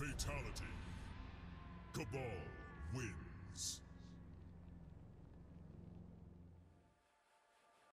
Fatality. Cabal.